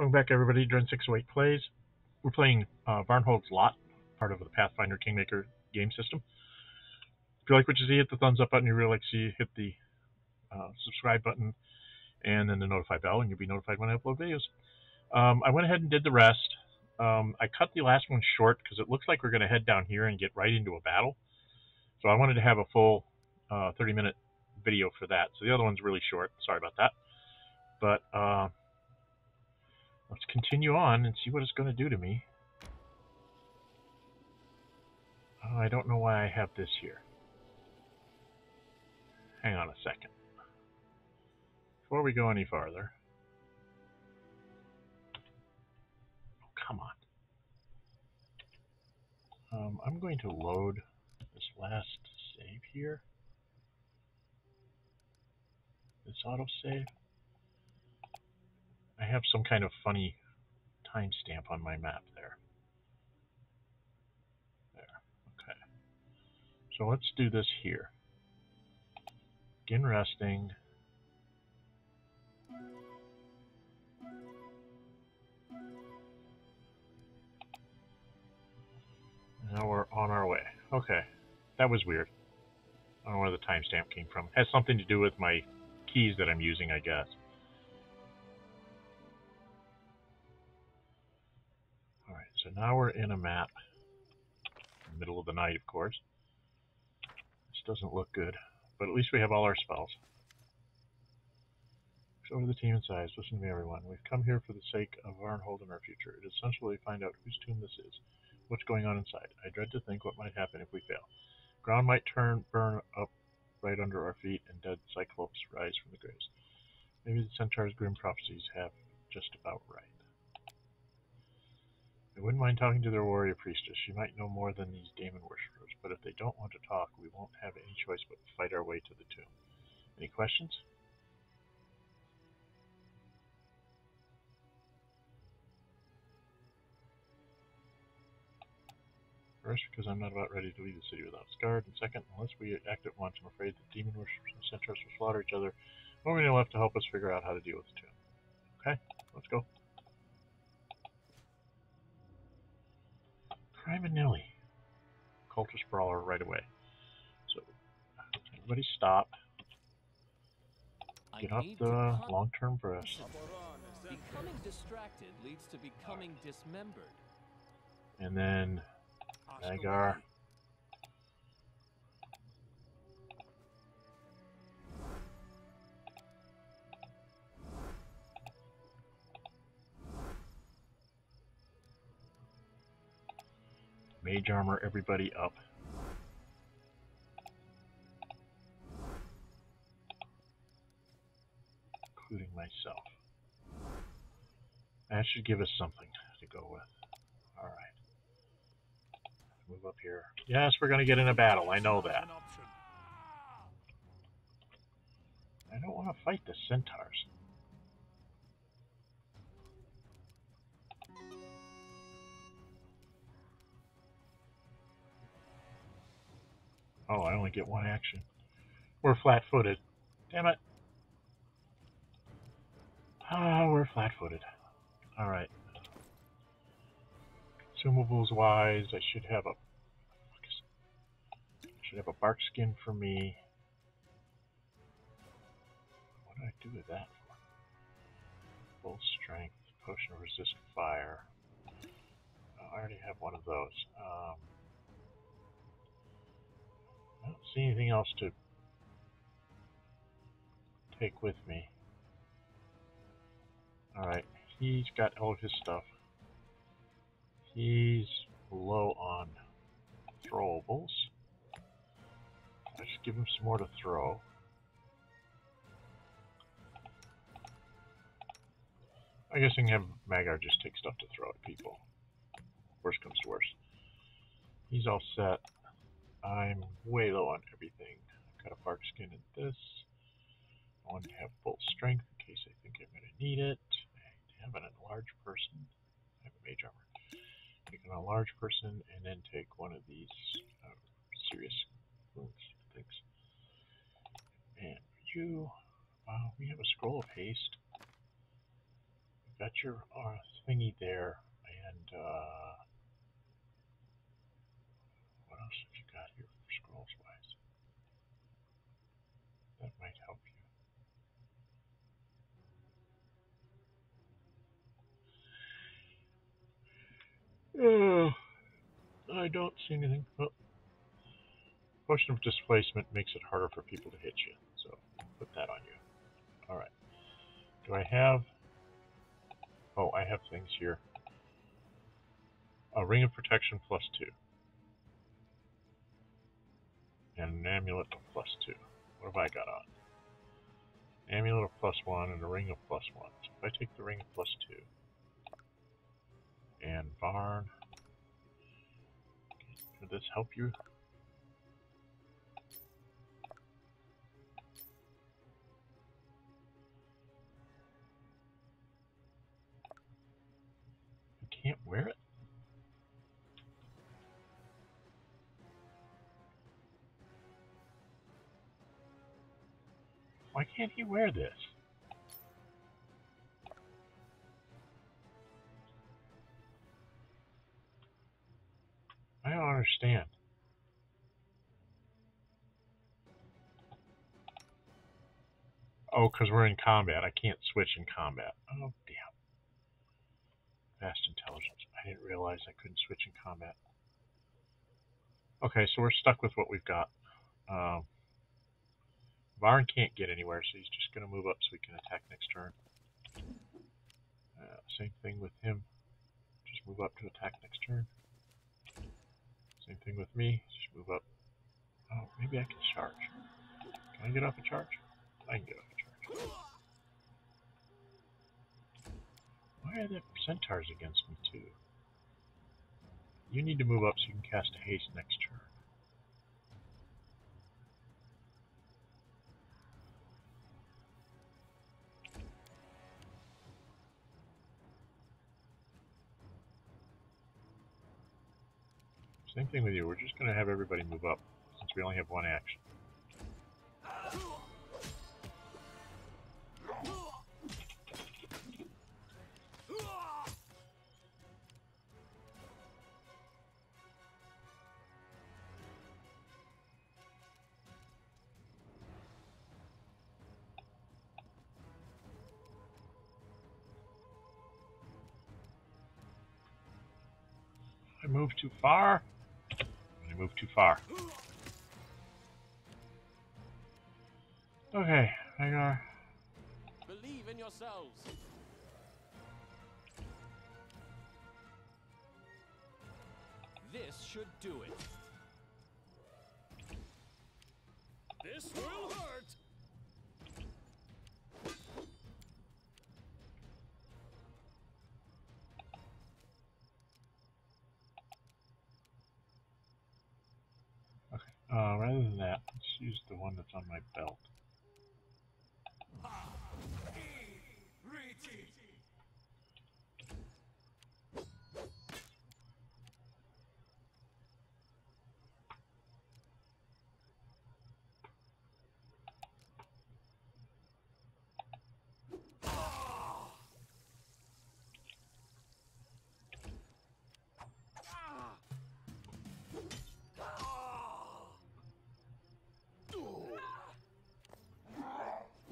Welcome back, everybody. Dren 608 plays. We're playing uh, Varnhold's Lot, part of the Pathfinder Kingmaker game system. If you like what you see, hit the thumbs up button. If you really like to see, hit the uh, subscribe button and then the notify bell, and you'll be notified when I upload videos. Um, I went ahead and did the rest. Um, I cut the last one short because it looks like we're going to head down here and get right into a battle. So I wanted to have a full uh, 30 minute video for that. So the other one's really short. Sorry about that. But uh, let's continue on and see what it's going to do to me. Oh, I don't know why I have this here. Hang on a second. Before we go any farther. Oh, come on. Um, I'm going to load this last save here. This autosave. Have some kind of funny timestamp on my map there. There. Okay. So let's do this here. Begin resting. Now we're on our way. Okay. That was weird. I don't know where the timestamp came from. It has something to do with my keys that I'm using, I guess. So now we're in a map. In middle of the night, of course. This doesn't look good, but at least we have all our spells. Show over the team and size. Listen to me, everyone. We've come here for the sake of Varnhold and our future. It is essential we find out whose tomb this is. What's going on inside? I dread to think what might happen if we fail. Ground might turn, burn up right under our feet, and dead cyclopes rise from the graves. Maybe the centaur's grim prophecies have just about right. I wouldn't mind talking to their warrior priestess. She might know more than these demon worshippers, but if they don't want to talk, we won't have any choice but to fight our way to the tomb. Any questions? First, because I'm not about ready to leave the city without Scard, and second, unless we act at once, I'm afraid the demon worshippers and centaurs will slaughter each other. Nobody left to help us figure out how to deal with the tomb. Okay, let's go. Primanelli. Cultist Brawler right away. So, everybody stop. Get off the long-term rest. Becoming distracted leads to becoming dismembered. And then. Mage armor everybody up. Including myself. That should give us something to go with. Alright. Move up here. Yes, we're going to get in a battle. I know that. I don't want to fight the centaurs. Oh, I only get one action. We're flat-footed. Damn it. Ah, we're flat-footed. Alright. Consumables wise, I should have a I should have a bark skin for me. What do I do with that for? Full strength, potion resist fire. I already have one of those. Um, Don't see anything else to take with me. Alright, he's got all of his stuff. He's low on throwables. I just give him some more to throw. I guess I can have Magar just take stuff to throw at people. Worst comes to worst. He's all set. I'm way low on everything. I've got a bark skin in this. I want to have full strength in case I think I'm going to need it. I have an enlarged person. I have a mage armor. Take an enlarged person and then take one of these uh, serious wounds things. And you, wow, we have a scroll of haste. got your uh, thingy there, and uh, what else have you got here for scrolls wise? That might help you. Uh, I don't see anything. Oh. Potion of displacement makes it harder for people to hit you, so put that on you. Alright. Do I have... Oh, I have things here. A ring of protection plus two. And an amulet of plus two. What have I got on? Amulet of plus one and a ring of plus one. So if I take the ring of plus two and Varn, could this help you? I can't wear it? Why can't he wear this? I don't understand. Oh, because we're in combat. I can't switch in combat. Oh, damn. Fast intelligence. I didn't realize I couldn't switch in combat. Okay, so we're stuck with what we've got. Um, Varn can't get anywhere, so he's just going to move up so we can attack next turn. Uh, same thing with him. Just move up to attack next turn. Same thing with me. Just move up. Oh, maybe I can charge. Can I get off a charge? I can get off a charge. Why are the centaurs against me too? You need to move up so you can cast a haste next turn. Same thing with you. We're just going to have everybody move up since we only have one action. I moved too far. I moved too far. Okay, I got. Believe in yourselves. This should do it. This will hurt. Okay, uh, rather than that, let's use the one that's on my belt.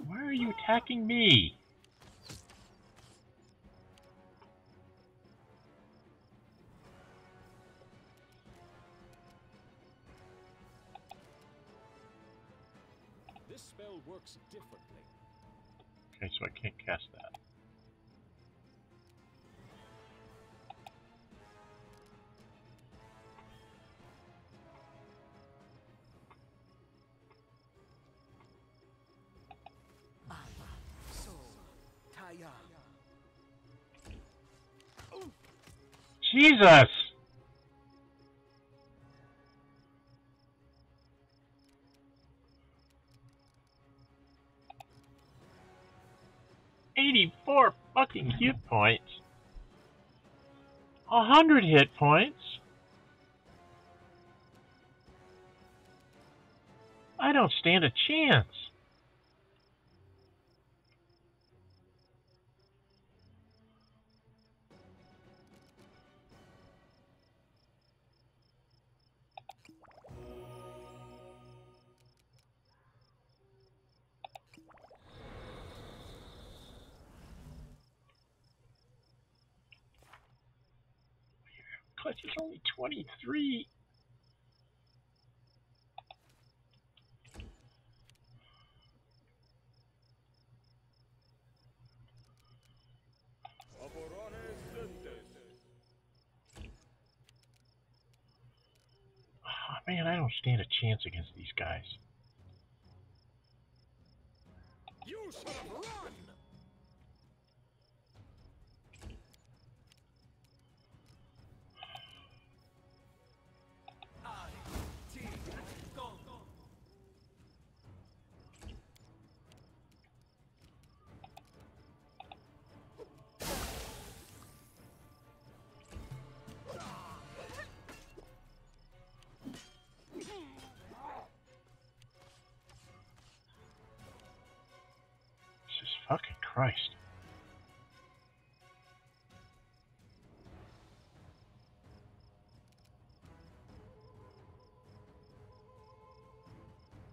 Why are you attacking me? This spell works differently. Okay, so I can't cast that. Jesus! Eighty-four fucking hit points. A hundred hit points. I don't stand a chance. But it's only 23. Oh, man, I don't stand a chance against these guys.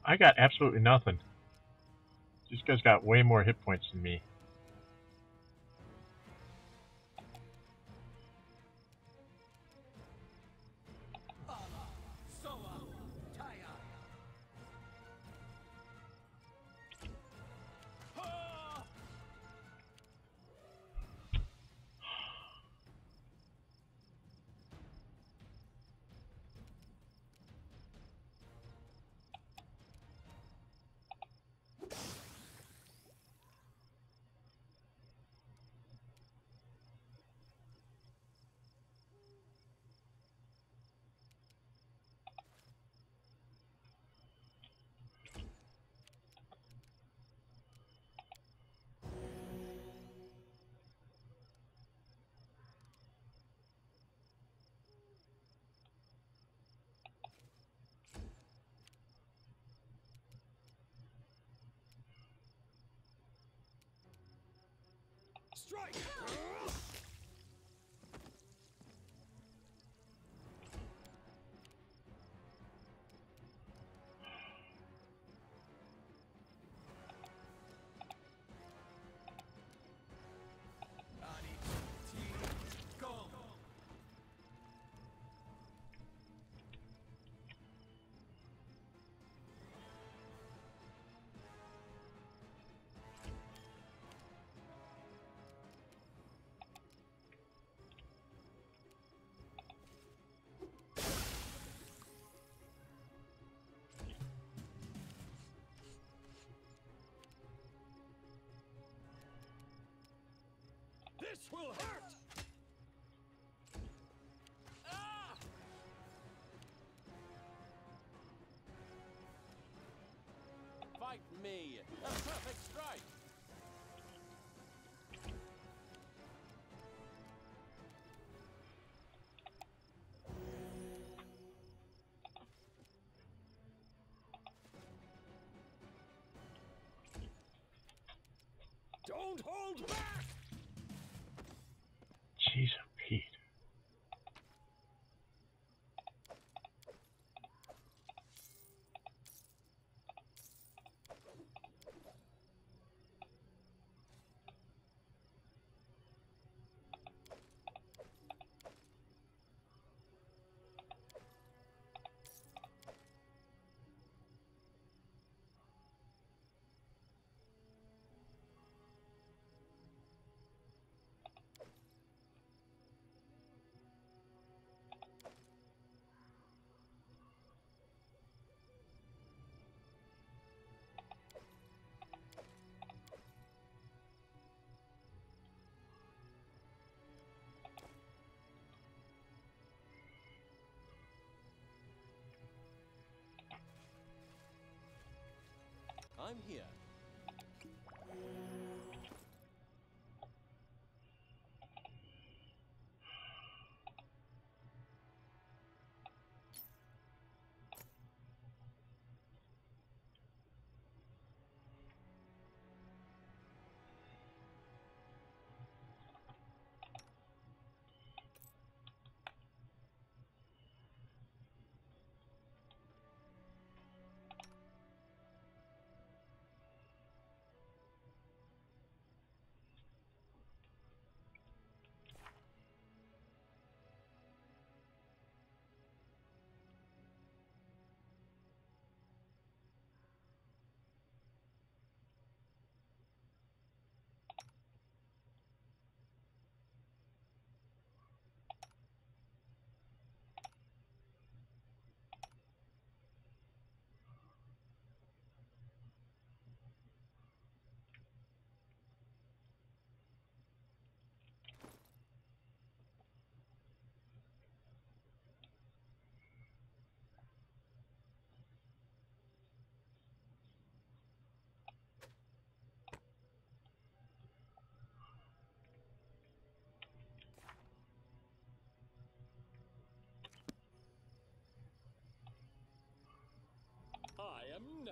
I got absolutely nothing. This guy's got way more hit points than me. Strike! Will hurt! Ah! Fight me! A perfect strike! Don't hold back! I'm here.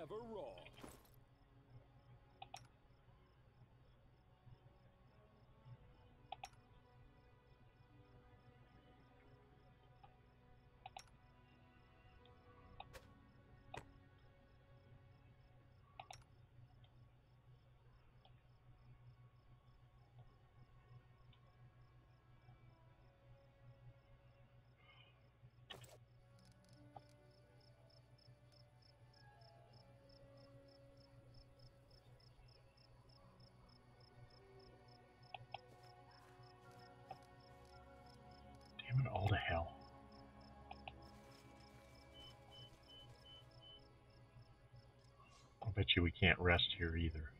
Never wrong. Hell. I'll bet you we can't rest here either.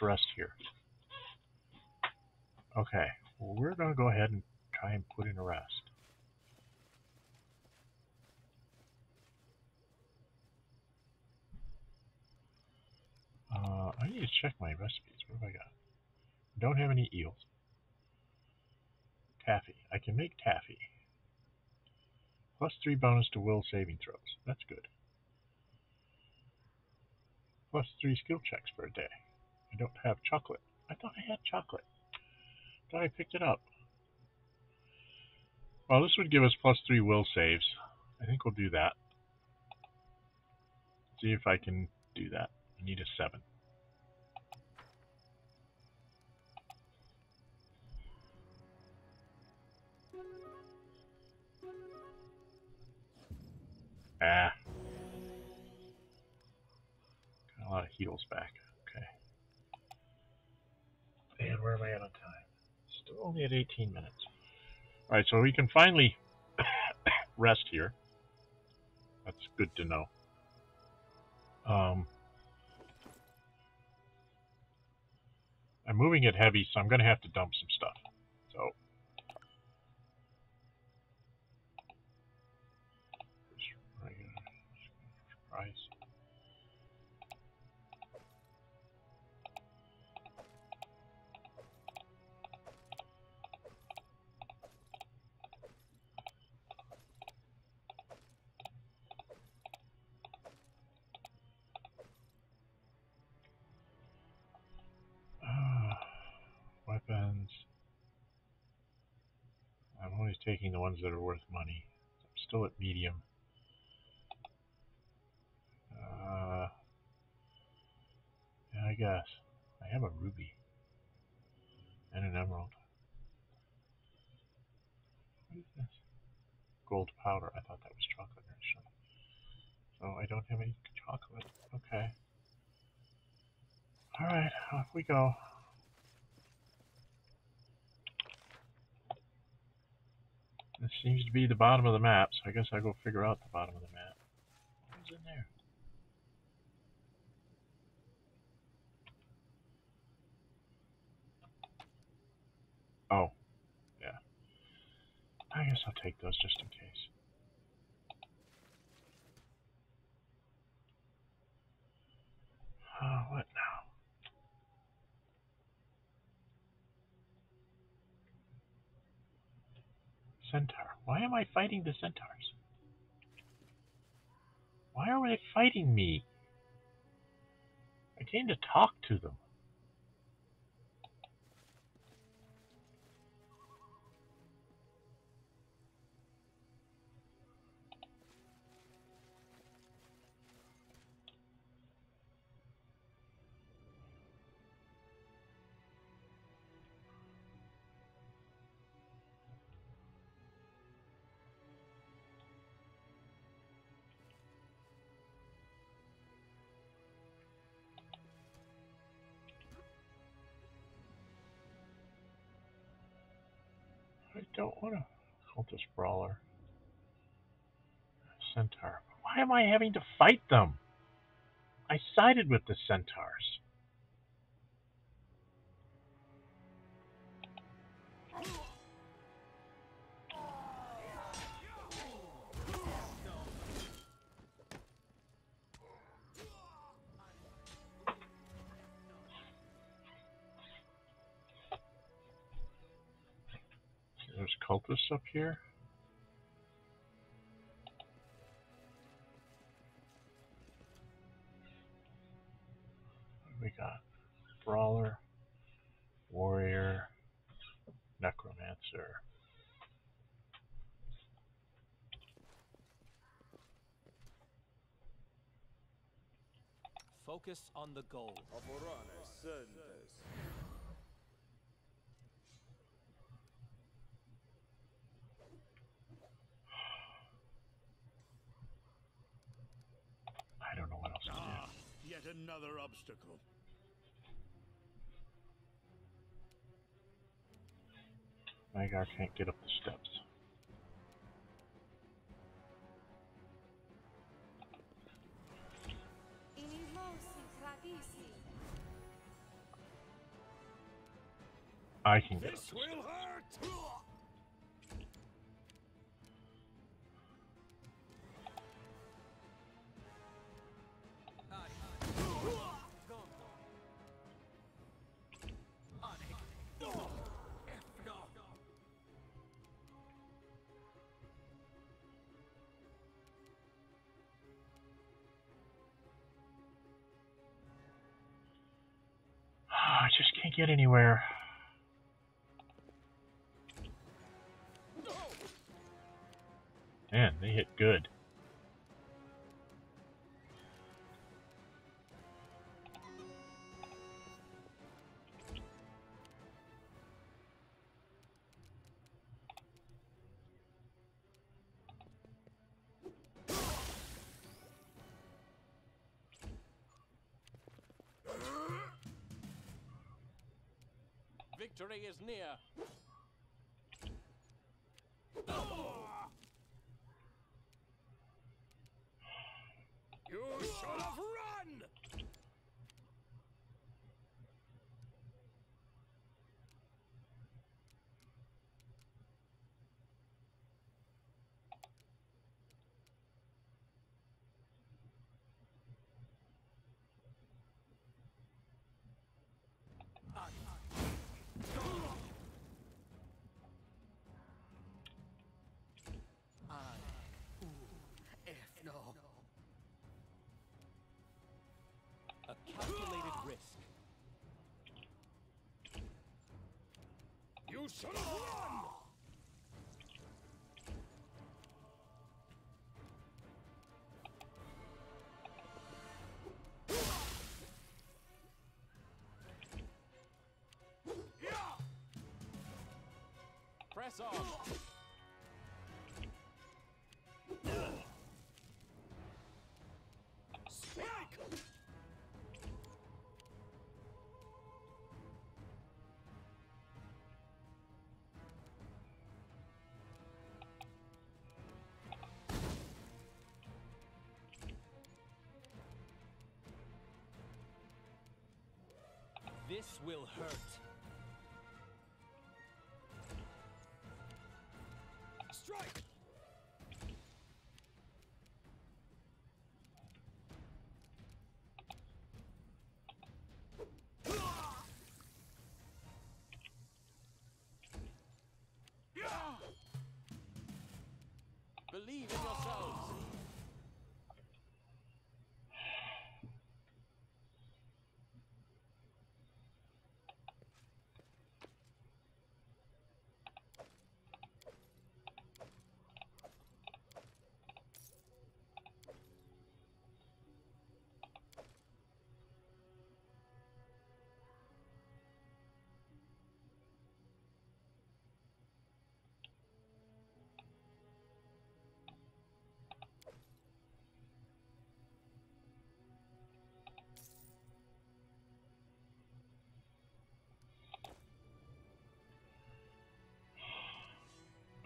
Rest here. Okay, we're going to go ahead and try and put in a rest. Uh, I need to check my recipes. What have I got? Don't have any eels. Taffy. I can make taffy. Plus three bonus to will saving throws. That's good. Plus three skill checks for a day. I don't have chocolate. I thought I had chocolate. thought I picked it up. Well, this would give us plus three will saves. I think we'll do that. See if I can do that. I need a seven. Ah. Got a lot of heals back. And where am I at on time? Still only at 18 minutes. Alright, so we can finally rest here. That's good to know. Um, I'm moving it heavy, so I'm going to have to dump some stuff. The ones that are worth money. I'm still at medium. Uh, yeah, I guess. I have a ruby. And an emerald. What is this? Gold powder. I thought that was chocolate initially. So I don't have any chocolate. Okay. Alright, off we go. This seems to be the bottom of the map, so I guess I'll go figure out the bottom of the map. What's in there? Oh, yeah. I guess I'll take those just in case. Uh, what now? Centaur. Why am I fighting the centaurs? Why are they fighting me? I came to talk to them. Don't want to cultist brawler. Centaur. Why am I having to fight them? I sided with the centaurs. There's cultists up here. we got? Brawler, Warrior, Necromancer. Focus on the goal. I don't know what else to do. Ah, yet another obstacle. Magyar can't get up the steps. I can get up This the will steps. Get anywhere. Victory is near. You should have run! A calculated risk. You should have run! Yeah! Press on. This will hurt.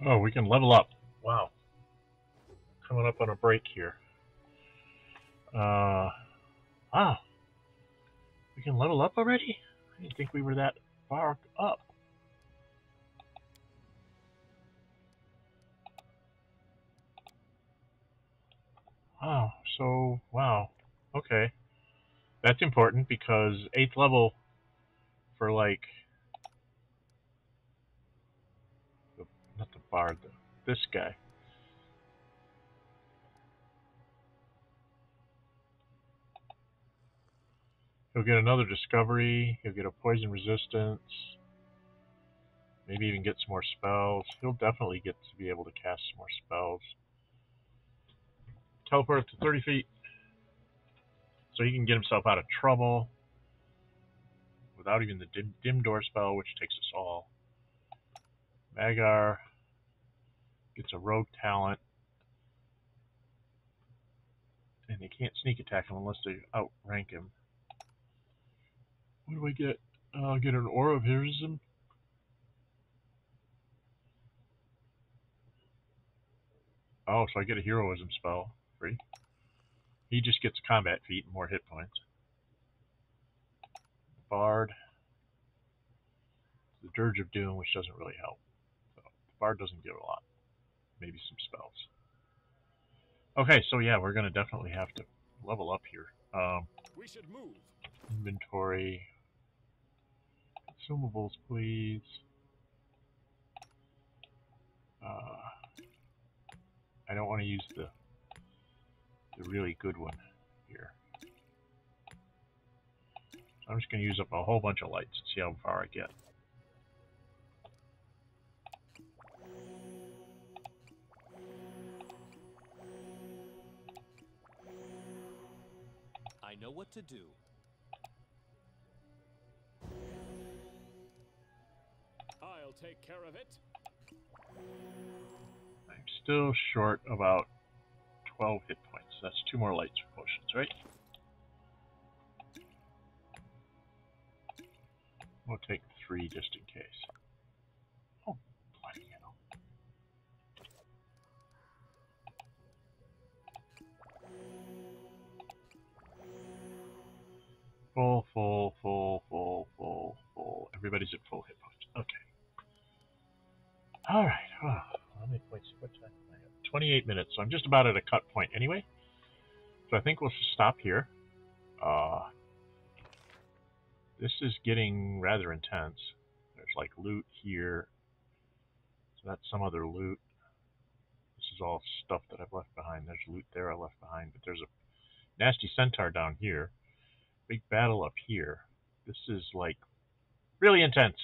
Oh, we can level up. Wow. Coming up on a break here. Uh, wow. We can level up already? I didn't think we were that far up. Wow, so, wow. Okay. That's important because 8th level for like, the, not the bard, this guy. He'll get another discovery, he'll get a poison resistance, maybe even get some more spells. He'll definitely get to be able to cast some more spells. Teleport up to 30 feet so he can get himself out of trouble without even the dim, dim door spell, which takes us all. Magar gets a rogue talent, and they can't sneak attack him unless they outrank him. What do I get? Uh, get an aura of heroism. Oh, so I get a heroism spell free. He just gets combat feat and more hit points. Bard. The Dirge of Doom, which doesn't really help. So the Bard doesn't give a lot. Maybe some spells. Okay, so yeah, we're gonna definitely have to level up here. Um, We should move. inventory. Consumables, please. Uh, I don't want to use the the really good one here. So I'm just going to use up a whole bunch of lights and see how far I get. What to do. I'll take care of it. I'm still short about 12 hit points. That's two more lights for potions, right? We'll take three just in case. Full, full, full, full, full, full. Everybody's at full hit points. Okay. All right. Well, how many points? What time I at? 28 minutes. So I'm just about at a cut point anyway. So I think we'll just stop here. Uh, this is getting rather intense. There's like loot here. So that's some other loot. This is all stuff that I've left behind. There's loot there I left behind, but there's a nasty centaur down here. Big battle up here. This is like really intense.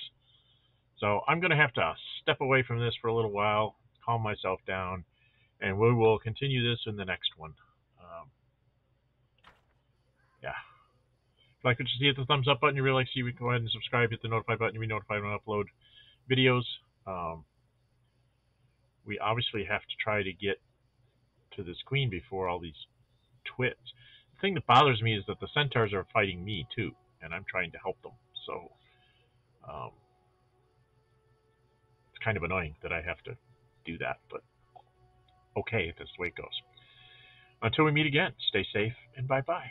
So I'm going to have to step away from this for a little while, calm myself down, and we will continue this in the next one. Um, yeah. If you like what you see, hit the thumbs up button. You really like to see, we go ahead and subscribe. Hit the notify button. You'll be notified when I upload videos. Um, we obviously have to try to get to this queen before all these twits. Thing that bothers me is that the centaurs are fighting me too, and I'm trying to help them. So um, it's kind of annoying that I have to do that, but okay, that's the way it goes. Until we meet again, stay safe and bye bye.